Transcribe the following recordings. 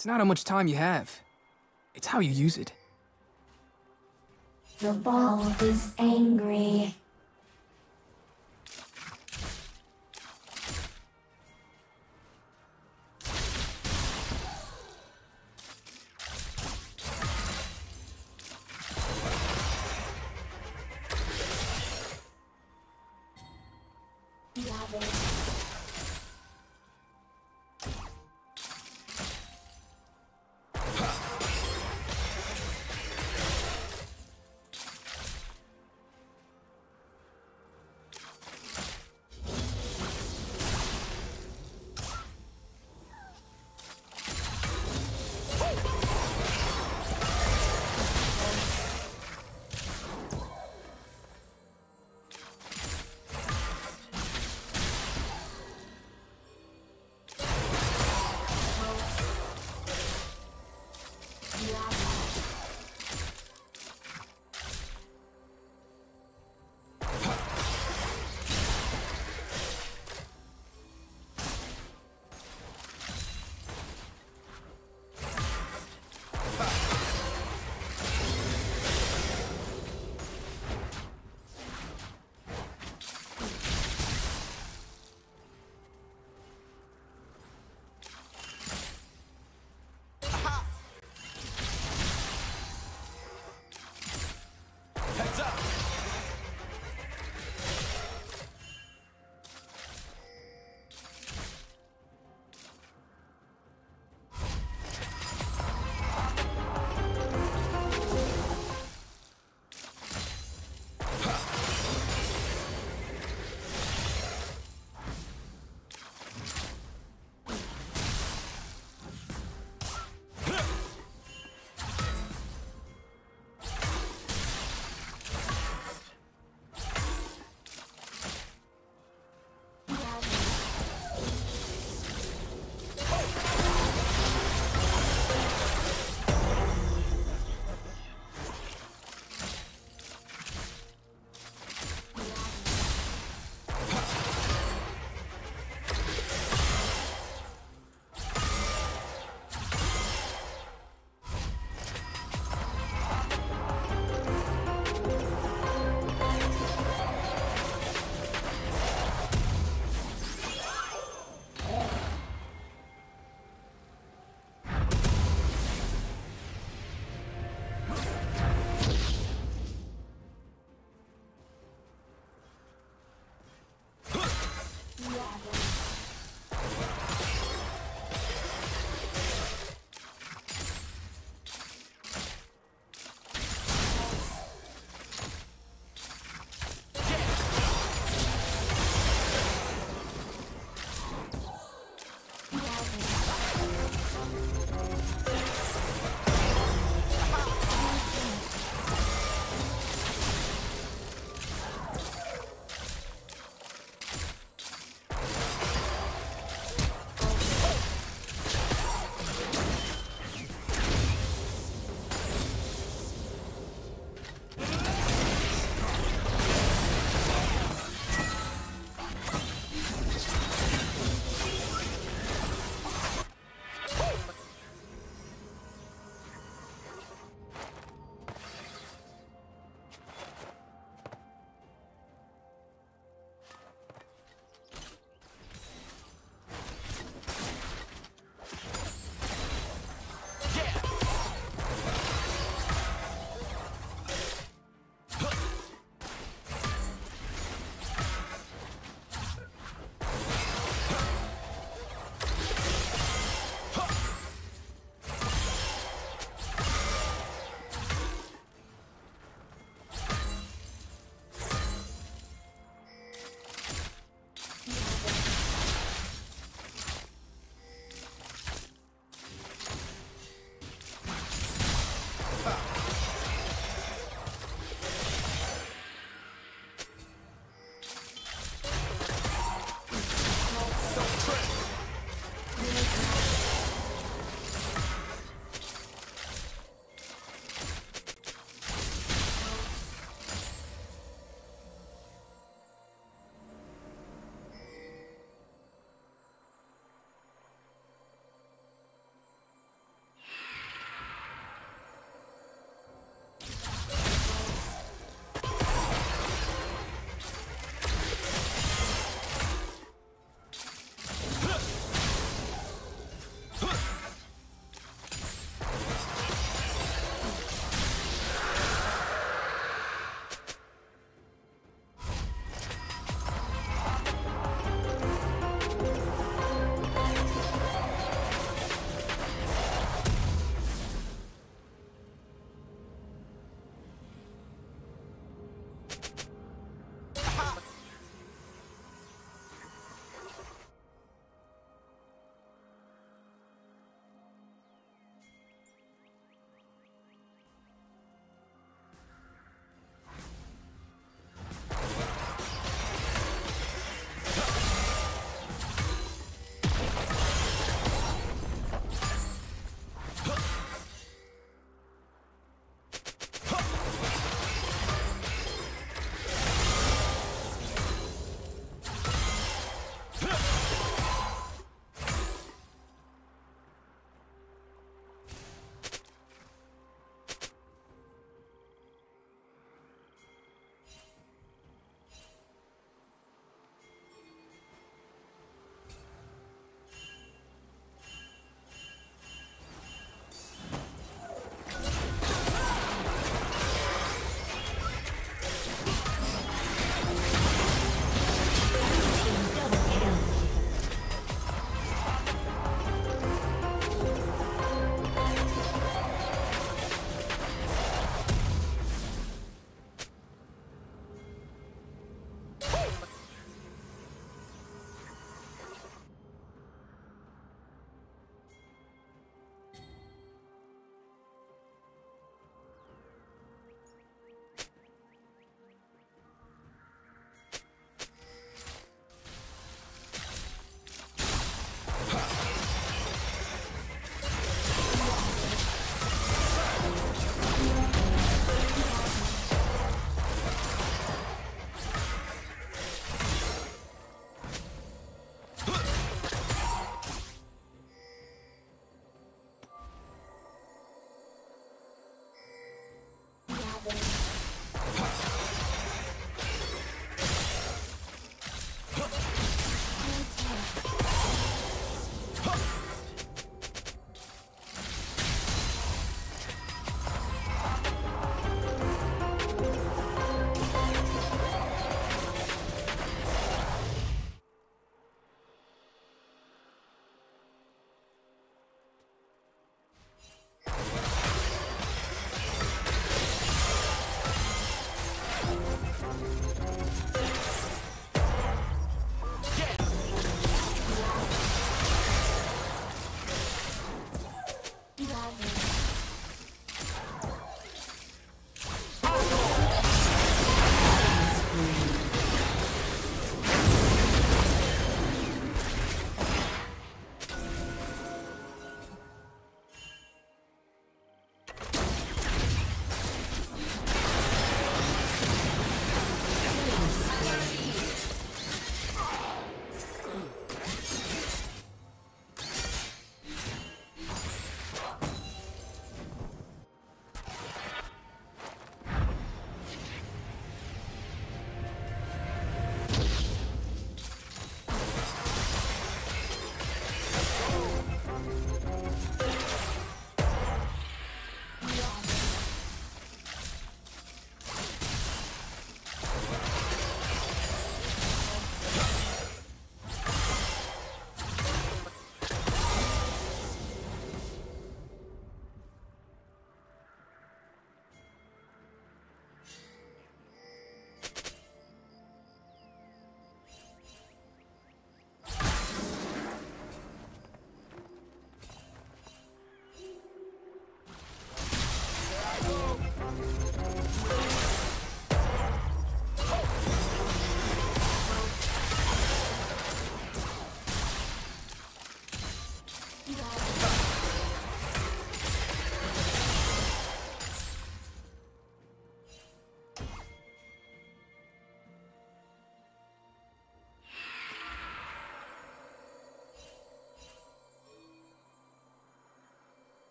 It's not how much time you have. It's how you use it. The ball is angry.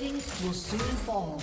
Will soon fall.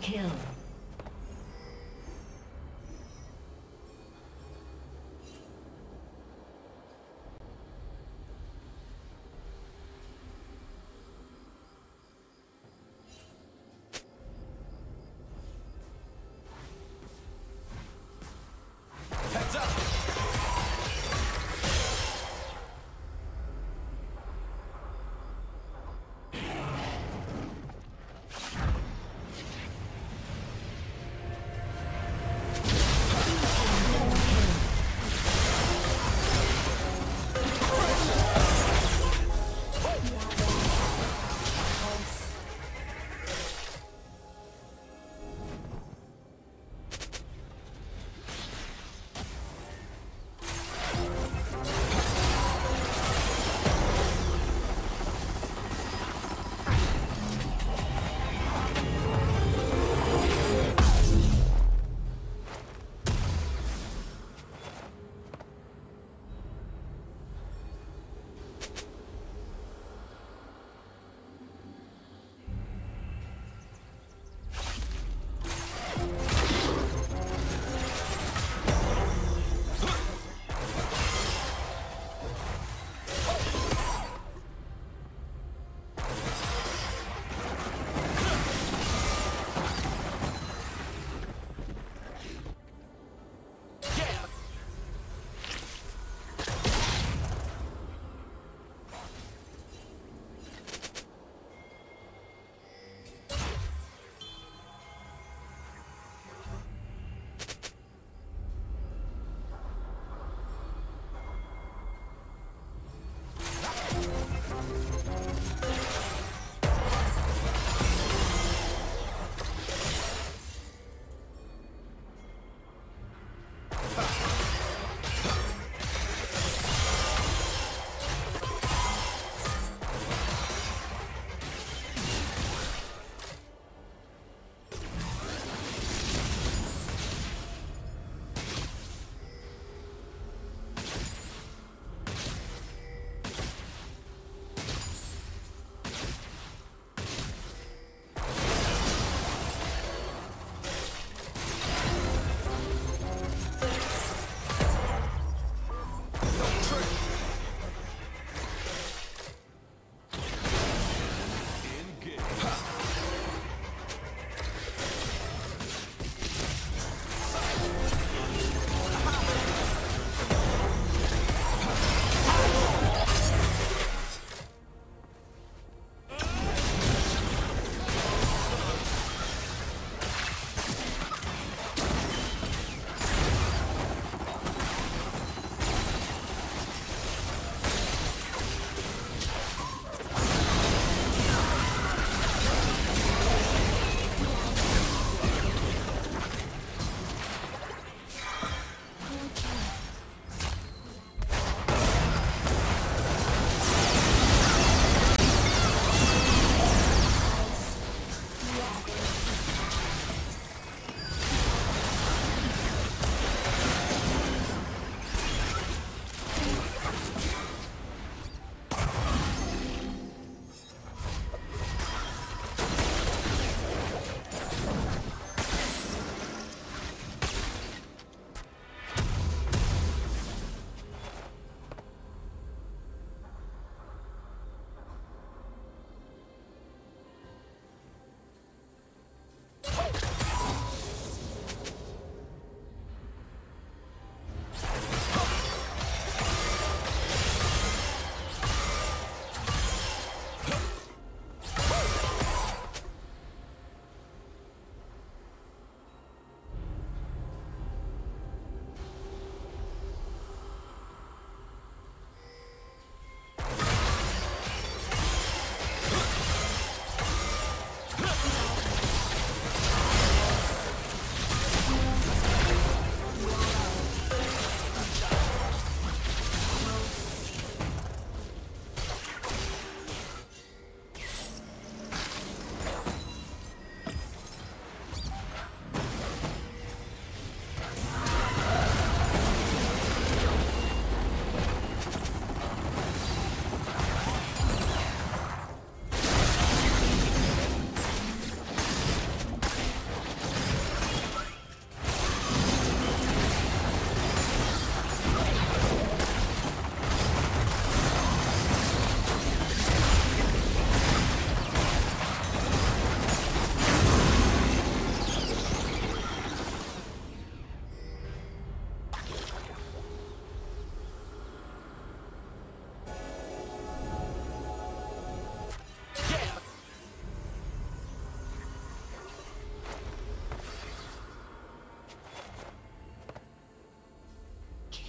kill.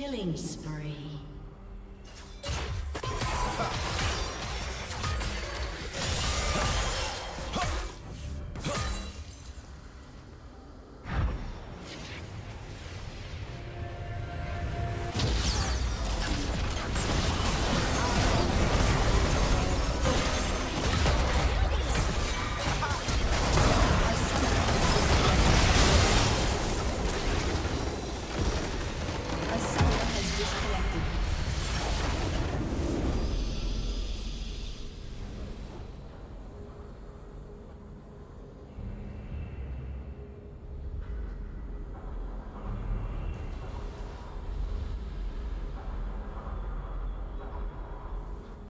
Killing spree.